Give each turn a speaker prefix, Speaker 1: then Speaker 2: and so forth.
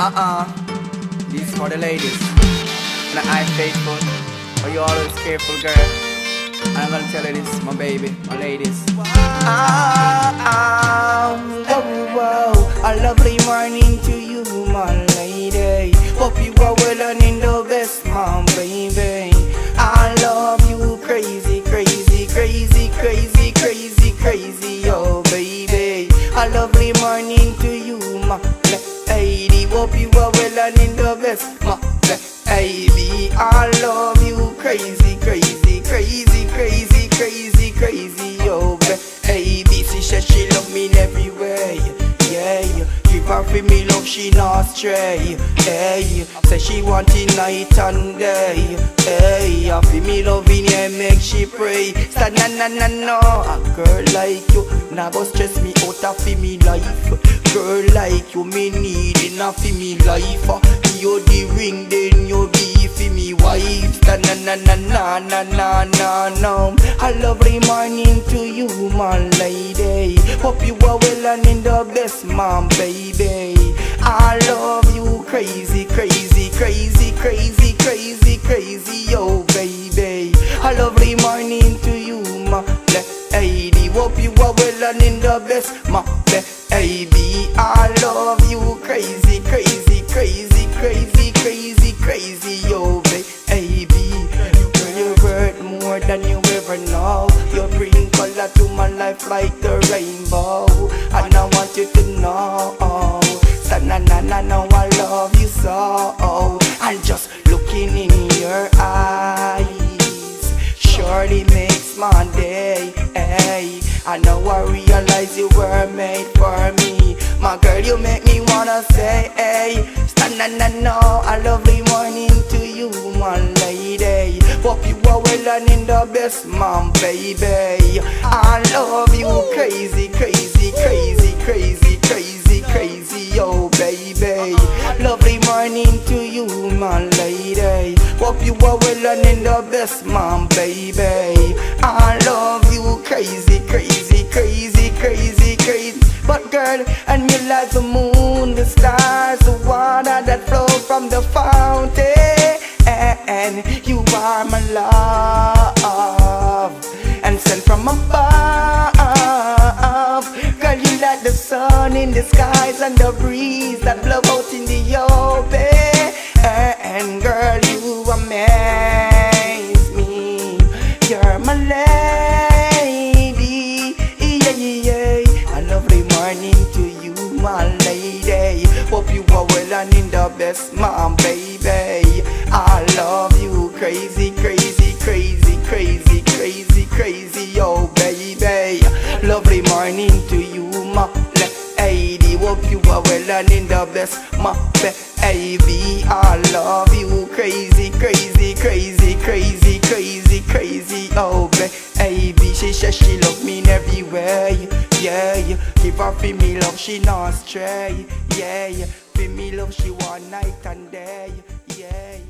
Speaker 1: Uh-uh. This is for the ladies. And Ifaithful. But are you always careful, girl. And I'm gonna tell you this, my baby, my ladies. Ah, her for me love, she not stray, hey. Say she want it night and day, hey. For me loving, yeah, make she pray. Stand na na na no, a girl like you, never stress me out of me life. Girl like you, me need enough for me life. Uh, you the ring, then you be for me wife. Stand na na na na na na na no. A lovely morning to you, my lady. Hope you are well and in the best, my baby. I love you crazy, crazy, crazy, crazy, crazy, crazy, oh baby. A lovely morning to you, my lady. Hope you are well and in the best, my baby. I love you crazy, like the rainbow, and I want you to know. So na na na na, I love you so. Oh, and just looking in your eyes surely makes my day. Hey, I know I realize you were made for me. My girl, you make me wanna say, hey, stand na na no, a lovely morning to you, my lady. Hope you are well and in the best, mom, baby. I crazy, crazy, crazy, crazy, crazy, crazy, oh baby. Lovely morning to you, my lady. Hope you are well and in the best, mom, baby. I love you crazy, crazy, crazy, crazy, crazy. But girl, and you like the moon, the stars, the water that flow from the fountain. Sun in the skies and the breeze that blow out in the open. Eh, and girl, you amaze me. You're my lady. Yeah, yeah, yeah. A lovely morning to you, my lady. Hope you are well and in the best, my baby. I love you crazy, crazy, crazy, crazy, crazy, crazy, oh baby. Lovely morning to you, my lady. Hope you are well and in the best, my baby. I love you crazy, crazy, crazy, crazy, crazy, crazy, oh baby. She says she love me in every way, yeah, yeah. Give her for me love, she not stray, yeah, yeah. For me love, she want night and day, yeah, yeah.